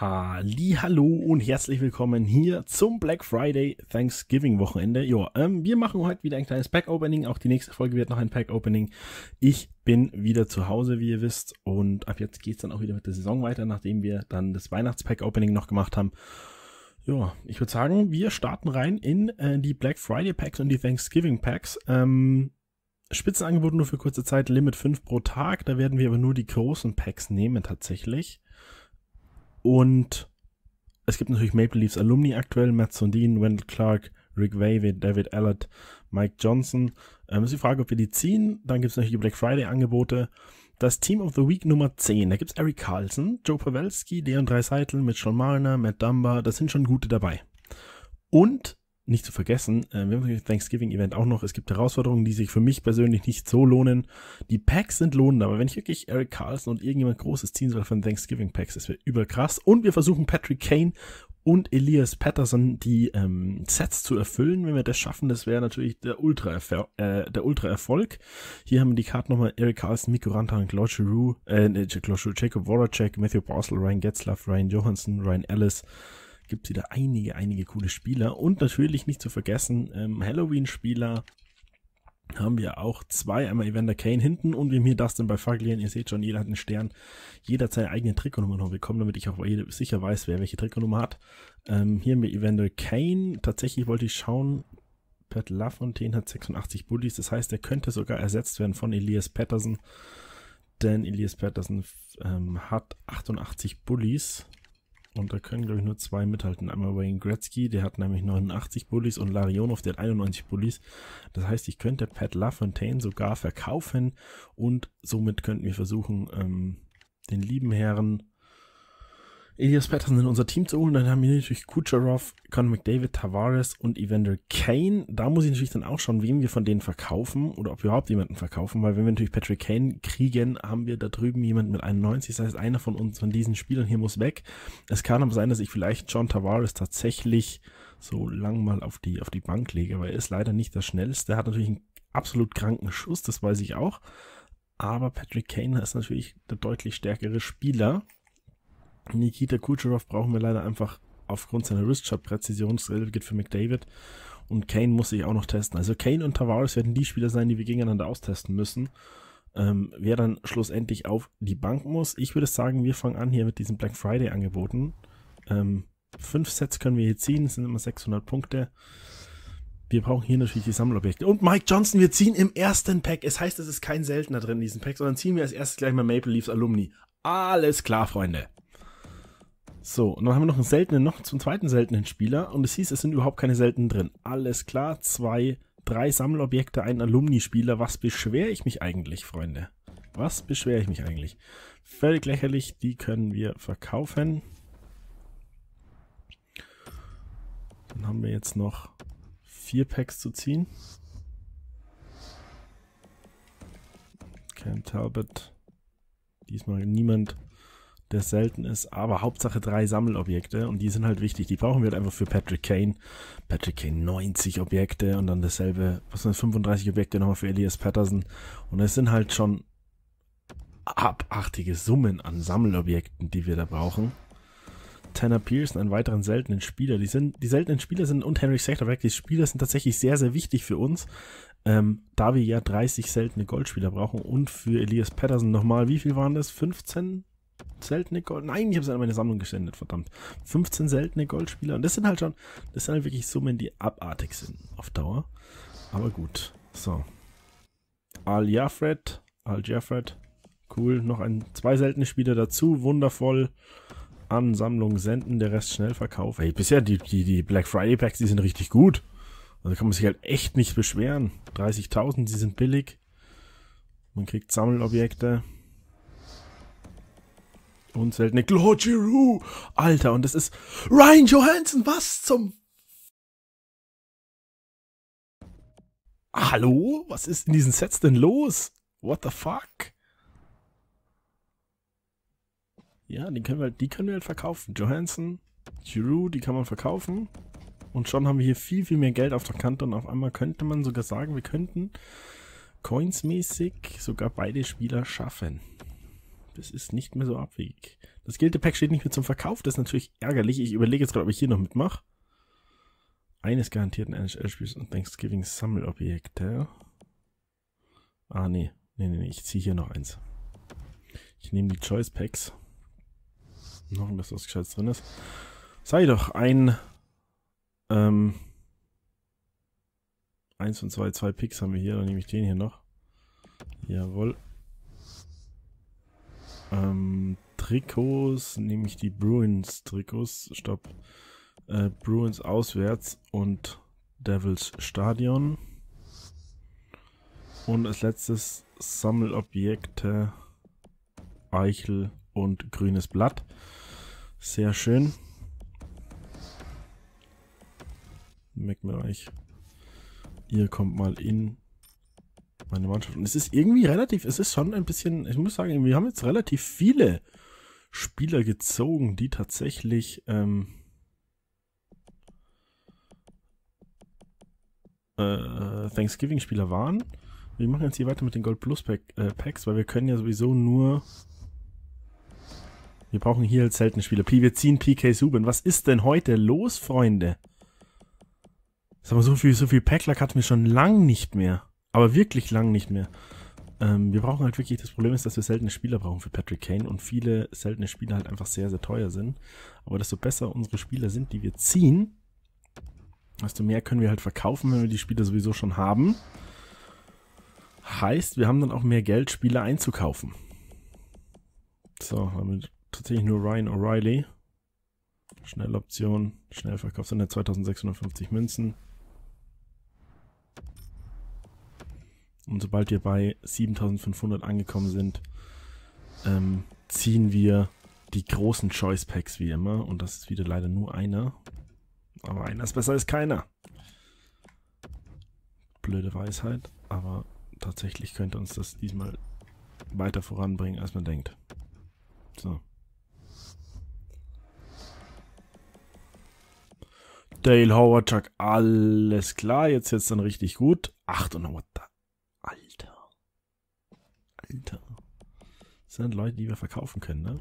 Hallo und herzlich willkommen hier zum Black Friday Thanksgiving Wochenende. Ja, ähm, wir machen heute wieder ein kleines Pack Opening. Auch die nächste Folge wird noch ein Pack Opening. Ich bin wieder zu Hause, wie ihr wisst, und ab jetzt geht es dann auch wieder mit der Saison weiter, nachdem wir dann das Weihnachtspack Opening noch gemacht haben. Ja, ich würde sagen, wir starten rein in äh, die Black Friday Packs und die Thanksgiving Packs. Ähm, Spitzenangebot nur für kurze Zeit, Limit 5 pro Tag. Da werden wir aber nur die großen Packs nehmen tatsächlich. Und es gibt natürlich Maple Leafs Alumni aktuell, Matt Sundin, Wendell Clark, Rick Wavy, David Allard, Mike Johnson. Ähm, ist die Frage, ob wir die ziehen. Dann gibt es natürlich die Black Friday Angebote. Das Team of the Week Nummer 10, da gibt es Eric Carlson, Joe Pavelski, Leon Dreiseitel, Mitchell Marner, Matt Dumba, das sind schon gute dabei. Und nicht zu vergessen, äh, wir haben das Thanksgiving-Event auch noch. Es gibt Herausforderungen, die sich für mich persönlich nicht so lohnen. Die Packs sind lohnend, aber wenn ich wirklich Eric Carlson und irgendjemand Großes ziehen soll von Thanksgiving-Packs, das wäre überkrass. Und wir versuchen Patrick Kane und Elias Patterson die ähm, Sets zu erfüllen. Wenn wir das schaffen, das wäre natürlich der Ultra-Erfolg. Äh, Ultra. Hier haben wir die Karten nochmal Eric Carlson, Miko Rantan, Claude Giroux, äh, Claude Giroux, Jacob Voracek, Matthew Barsel, Ryan Getzlaff, Ryan Johansson, Ryan Ellis, gibt es wieder einige, einige coole Spieler. Und natürlich nicht zu vergessen, ähm, Halloween-Spieler haben wir auch zwei. Einmal Evander Kane hinten und wir haben hier Dustin bei Faglian. Ihr seht schon, jeder hat einen Stern. Jeder hat seine eigene Trikotnummer noch bekommen, damit ich auch sicher weiß, wer welche Trikotnummer hat. Ähm, hier haben wir Evander Kane. Tatsächlich wollte ich schauen, Pat LaFontaine hat 86 Bullies. Das heißt, er könnte sogar ersetzt werden von Elias Patterson. Denn Elias Patterson ähm, hat 88 Bullies. Und da können, glaube ich, nur zwei mithalten. Einmal Wayne Gretzky, der hat nämlich 89 Bullies und Larionov, der hat 91 Bullies. Das heißt, ich könnte Pat LaFontaine sogar verkaufen und somit könnten wir versuchen, ähm, den lieben Herrn Elias Patterson in unser Team zu holen. Dann haben wir natürlich Kucherov, Conor McDavid, Tavares und Evander Kane. Da muss ich natürlich dann auch schauen, wem wir von denen verkaufen oder ob wir überhaupt jemanden verkaufen, weil wenn wir natürlich Patrick Kane kriegen, haben wir da drüben jemanden mit 91. Das heißt, einer von uns, von diesen Spielern hier muss weg. Es kann aber sein, dass ich vielleicht John Tavares tatsächlich so lang mal auf die, auf die Bank lege, weil er ist leider nicht der schnellste. Er hat natürlich einen absolut kranken Schuss, das weiß ich auch. Aber Patrick Kane ist natürlich der deutlich stärkere Spieler. Nikita Kucherov brauchen wir leider einfach aufgrund seiner Wristshot-Präzision. Das geht für McDavid. Und Kane muss sich auch noch testen. Also Kane und Tavares werden die Spieler sein, die wir gegeneinander austesten müssen. Ähm, wer dann schlussendlich auf die Bank muss. Ich würde sagen, wir fangen an hier mit diesen Black Friday Angeboten. Ähm, fünf Sets können wir hier ziehen, das sind immer 600 Punkte. Wir brauchen hier natürlich die Sammelobjekte. Und Mike Johnson, wir ziehen im ersten Pack. Es heißt, es ist kein seltener drin in diesem Pack, sondern ziehen wir als erstes gleich mal Maple Leafs Alumni. Alles klar, Freunde. So, und dann haben wir noch einen seltenen, noch zum zweiten seltenen Spieler und es hieß, es sind überhaupt keine seltenen drin. Alles klar, zwei, drei Sammelobjekte, ein Alumni-Spieler. Was beschwere ich mich eigentlich, Freunde? Was beschwere ich mich eigentlich? Völlig lächerlich, die können wir verkaufen. Dann haben wir jetzt noch vier Packs zu ziehen. Cam Talbot. Diesmal niemand der selten ist, aber Hauptsache drei Sammelobjekte und die sind halt wichtig. Die brauchen wir halt einfach für Patrick Kane. Patrick Kane 90 Objekte und dann dasselbe, was sind das, 35 Objekte nochmal für Elias Patterson. Und es sind halt schon abartige Summen an Sammelobjekten, die wir da brauchen. Tanner Pearson, einen weiteren seltenen Spieler. Die, sind, die seltenen Spieler sind und Henry Sechterberg, die Spieler sind tatsächlich sehr, sehr wichtig für uns, ähm, da wir ja 30 seltene Goldspieler brauchen und für Elias Patterson nochmal, wie viel waren das? 15? Seltene Gold. Nein, ich habe es an meine Sammlung gesendet, verdammt. 15 seltene Goldspieler. Und das sind halt schon, das sind halt wirklich Summen, die abartig sind auf Dauer. Aber gut. So. Al Jafred. Al Jafred. Cool. Noch ein, zwei seltene Spieler dazu. Wundervoll. An Sammlung senden, der Rest schnell verkaufen. Hey, bisher die, die, die Black Friday Packs, die sind richtig gut. Also kann man sich halt echt nicht beschweren. 30.000, die sind billig. Man kriegt Sammelobjekte. Und seltene Claude Giroux. Alter, und das ist Ryan Johansson. Was zum... Hallo? Was ist in diesen Sets denn los? What the fuck? Ja, die können wir, die können wir halt verkaufen. Johansson, Giroux, die kann man verkaufen. Und schon haben wir hier viel, viel mehr Geld auf der Kante. Und auf einmal könnte man sogar sagen, wir könnten coinsmäßig sogar beide Spieler schaffen. Das ist nicht mehr so abwegig. Das Gilde-Pack steht nicht mehr zum Verkauf. Das ist natürlich ärgerlich. Ich überlege jetzt gerade, ob ich hier noch mitmache. Eines garantierten NHL-Spiels und Thanksgiving-Sammelobjekte. Ah, nee. Nee, nee, nee. Ich ziehe hier noch eins. Ich nehme die Choice Packs. Noch, dass was Gescheites drin ist. Sei doch ein ähm, eins und zwei, zwei Picks haben wir hier. Dann nehme ich den hier noch. Jawohl. Ähm, Trikots nehme ich die Bruins Trikots. Stopp. Äh, Bruins auswärts und Devils Stadion. Und als letztes Sammelobjekte Eichel und grünes Blatt. Sehr schön. McMurray. Ihr kommt mal in meine Mannschaft. Und es ist irgendwie relativ, es ist schon ein bisschen, ich muss sagen, wir haben jetzt relativ viele Spieler gezogen, die tatsächlich ähm, äh, Thanksgiving-Spieler waren. Wir machen jetzt hier weiter mit den Gold Plus Pack, äh, Packs, weil wir können ja sowieso nur wir brauchen hier halt seltene Spieler. Wir ziehen PK Subin. Was ist denn heute los, Freunde? Sag mal, so viel, so viel Packlack hatten wir schon lang nicht mehr. Aber wirklich lang nicht mehr. Ähm, wir brauchen halt wirklich, das Problem ist, dass wir seltene Spieler brauchen für Patrick Kane und viele seltene Spieler halt einfach sehr, sehr teuer sind. Aber desto besser unsere Spieler sind, die wir ziehen, desto mehr können wir halt verkaufen, wenn wir die Spieler sowieso schon haben. Heißt, wir haben dann auch mehr Geld, Spieler einzukaufen. So, damit tatsächlich nur Ryan O'Reilly. Schnelloption, Schnellverkauf sind ja 2650 Münzen. Und sobald wir bei 7500 angekommen sind, ähm, ziehen wir die großen Choice Packs wie immer. Und das ist wieder leider nur einer. Aber einer ist besser als keiner. Blöde Weisheit, aber tatsächlich könnte uns das diesmal weiter voranbringen, als man denkt. So. Dale Howard Chuck, alles klar, jetzt jetzt dann richtig gut. Ach du what the... Alter. Alter. Das sind Leute, die wir verkaufen können, ne?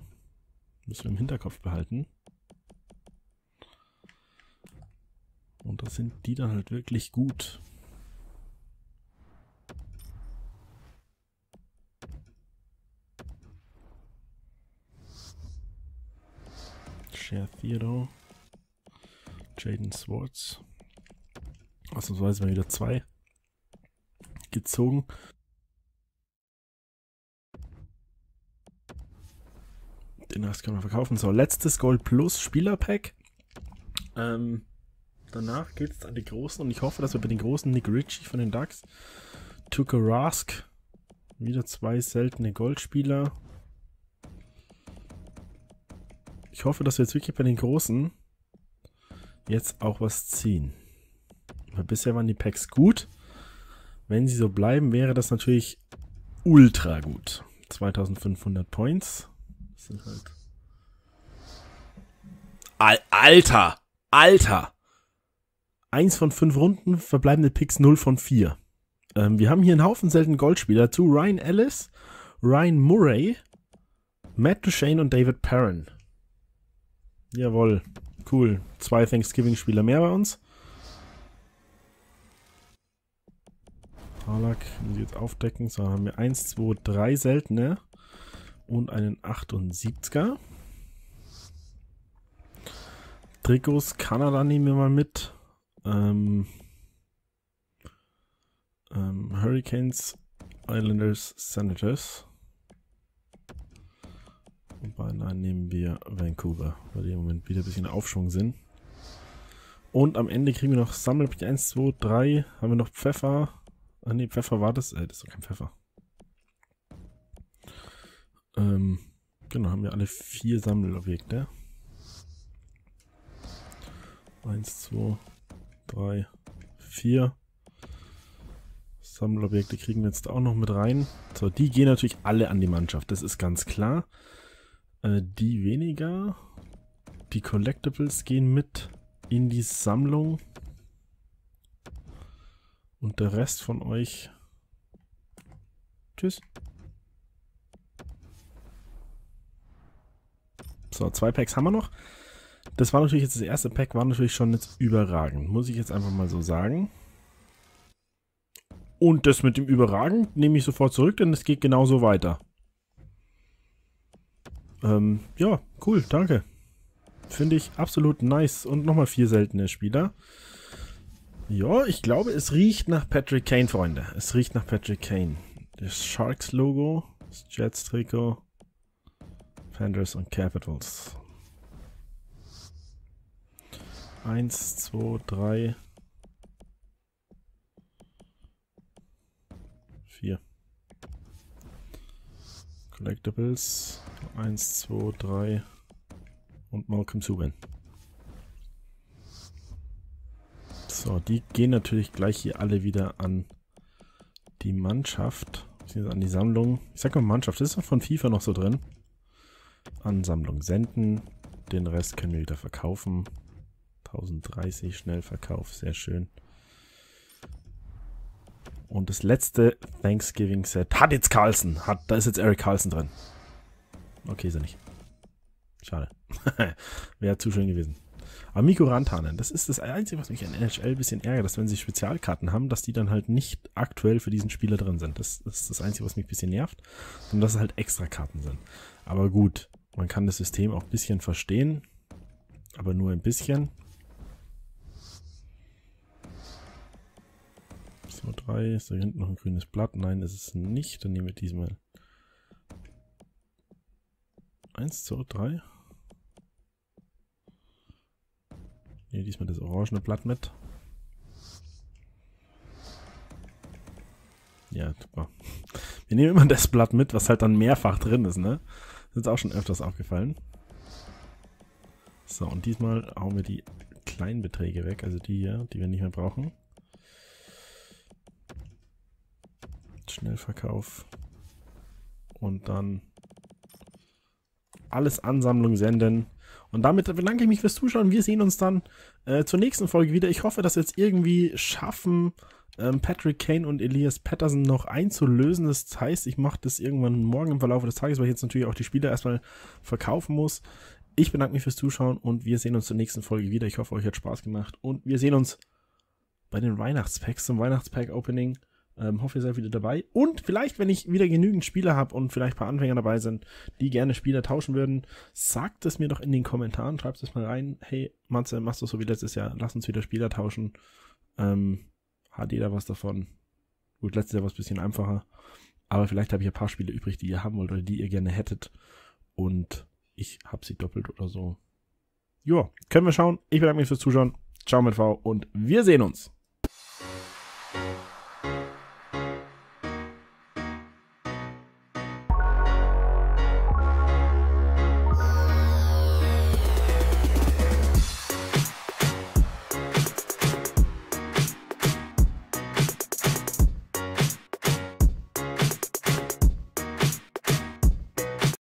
Müssen wir im Hinterkopf behalten. Und das sind die dann halt wirklich gut. Share Theodore. Jaden Swartz. Ausnahmsweise mal wieder zwei gezogen. Den Rest können wir verkaufen. So, letztes Gold Plus Spielerpack. Ähm, danach geht es an die Großen und ich hoffe, dass wir bei den Großen Nick Ritchie von den Ducks, Tuka Rask, wieder zwei seltene Goldspieler. Ich hoffe, dass wir jetzt wirklich bei den Großen jetzt auch was ziehen. Weil bisher waren die Packs gut. Wenn sie so bleiben, wäre das natürlich ultra gut. 2500 Points. Sind halt... Al Alter! Alter! Eins von fünf Runden, verbleibende Picks 0 von 4. Ähm, wir haben hier einen Haufen seltenen Goldspieler zu Ryan Ellis, Ryan Murray, Matt Duchesne und David Perrin. Jawohl. Cool. Zwei Thanksgiving-Spieler mehr bei uns. Harlack muss ich jetzt aufdecken. So, haben wir 1, 2, 3 seltene und einen 78er. Trikots Kanada nehmen wir mal mit. Ähm, ähm, Hurricanes, Islanders, Senators. Und beinahe nehmen wir Vancouver, weil die im Moment wieder ein bisschen Aufschwung sind. Und am Ende kriegen wir noch Sammelpick 1, 2, 3. Haben wir noch Pfeffer. Ah ne, Pfeffer war das. Äh, das ist doch kein Pfeffer. Ähm, genau, haben wir alle vier Sammelobjekte. 1, 2, 3, 4. Sammelobjekte kriegen wir jetzt auch noch mit rein. So, die gehen natürlich alle an die Mannschaft, das ist ganz klar. Äh, die weniger. Die Collectibles gehen mit in die Sammlung. Und der Rest von euch. Tschüss. So, zwei Packs haben wir noch. Das war natürlich jetzt das erste Pack, war natürlich schon jetzt überragend. Muss ich jetzt einfach mal so sagen. Und das mit dem überragend nehme ich sofort zurück, denn es geht genauso weiter. Ähm, ja, cool, danke. Finde ich absolut nice. Und nochmal vier seltene Spieler. Ja, ich glaube, es riecht nach Patrick Kane, Freunde. Es riecht nach Patrick Kane. Das Sharks-Logo, das Jets-Trikot, Panthers und Capitals. Eins, zwei, drei, vier. Collectibles. Eins, zwei, drei und Malcolm Subban. So, die gehen natürlich gleich hier alle wieder an die Mannschaft, an die Sammlung. Ich sag mal Mannschaft, das ist auch von FIFA noch so drin. An Sammlung senden. Den Rest können wir wieder verkaufen. 1030 Schnellverkauf, sehr schön. Und das letzte Thanksgiving-Set hat jetzt Carlson. Hat, da ist jetzt Eric Carlson drin. Okay, ist er nicht. Schade. Wäre zu schön gewesen. Aber Miko Rantanen, das ist das Einzige, was mich an NHL ein bisschen ärgert, dass wenn sie Spezialkarten haben, dass die dann halt nicht aktuell für diesen Spieler drin sind. Das, das ist das Einzige, was mich ein bisschen nervt. Und dass es halt extra Karten sind. Aber gut, man kann das System auch ein bisschen verstehen. Aber nur ein bisschen. So, drei. Ist da hinten noch ein grünes Blatt? Nein, ist es nicht. Dann nehmen wir diesmal. Eins, zwei, drei. Nehmen diesmal das orangene Blatt mit. Ja, super. Wir nehmen immer das Blatt mit, was halt dann mehrfach drin ist, ne? Ist auch schon öfters aufgefallen. So, und diesmal hauen wir die kleinen Beträge weg, also die hier, die wir nicht mehr brauchen. Schnellverkauf. Und dann alles Ansammlung senden. Und damit bedanke ich mich fürs Zuschauen. Wir sehen uns dann äh, zur nächsten Folge wieder. Ich hoffe, dass wir es irgendwie schaffen, ähm, Patrick Kane und Elias Patterson noch einzulösen. Das heißt, ich mache das irgendwann morgen im Verlauf des Tages, weil ich jetzt natürlich auch die Spieler erstmal verkaufen muss. Ich bedanke mich fürs Zuschauen und wir sehen uns zur nächsten Folge wieder. Ich hoffe, euch hat Spaß gemacht und wir sehen uns bei den Weihnachtspacks zum Weihnachtspack-Opening. Ähm, hoffe, ihr seid wieder dabei. Und vielleicht, wenn ich wieder genügend Spieler habe und vielleicht ein paar Anfänger dabei sind, die gerne Spieler tauschen würden, sagt es mir doch in den Kommentaren. Schreibt es mal rein. Hey, Matze, machst du so wie letztes Jahr? Lass uns wieder Spieler tauschen. Ähm, hat jeder was davon? Gut, letztes Jahr war es ein bisschen einfacher. Aber vielleicht habe ich ein paar Spiele übrig, die ihr haben wollt oder die ihr gerne hättet. Und ich habe sie doppelt oder so. Ja, können wir schauen. Ich bedanke mich fürs Zuschauen. Ciao mit V und wir sehen uns.